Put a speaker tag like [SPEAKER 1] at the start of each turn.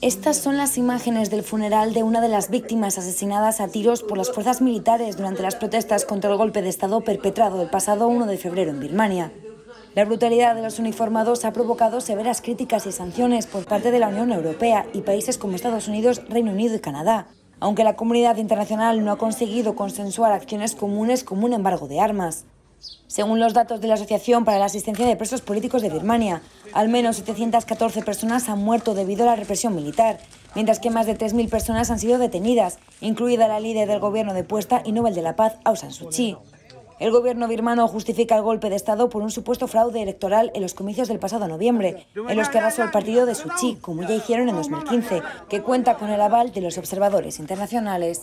[SPEAKER 1] Estas son las imágenes del funeral de una de las víctimas asesinadas a tiros por las fuerzas militares durante las protestas contra el golpe de Estado perpetrado el pasado 1 de febrero en Birmania. La brutalidad de los uniformados ha provocado severas críticas y sanciones por parte de la Unión Europea y países como Estados Unidos, Reino Unido y Canadá, aunque la comunidad internacional no ha conseguido consensuar acciones comunes como un embargo de armas. Según los datos de la Asociación para la Asistencia de Presos Políticos de Birmania, al menos 714 personas han muerto debido a la represión militar, mientras que más de 3.000 personas han sido detenidas, incluida la líder del gobierno de puesta y Nobel de la Paz, Aung San Suu Kyi. El gobierno birmano justifica el golpe de Estado por un supuesto fraude electoral en los comicios del pasado noviembre, en los que arrasó el partido de Suu Kyi, como ya hicieron en 2015, que cuenta con el aval de los observadores internacionales.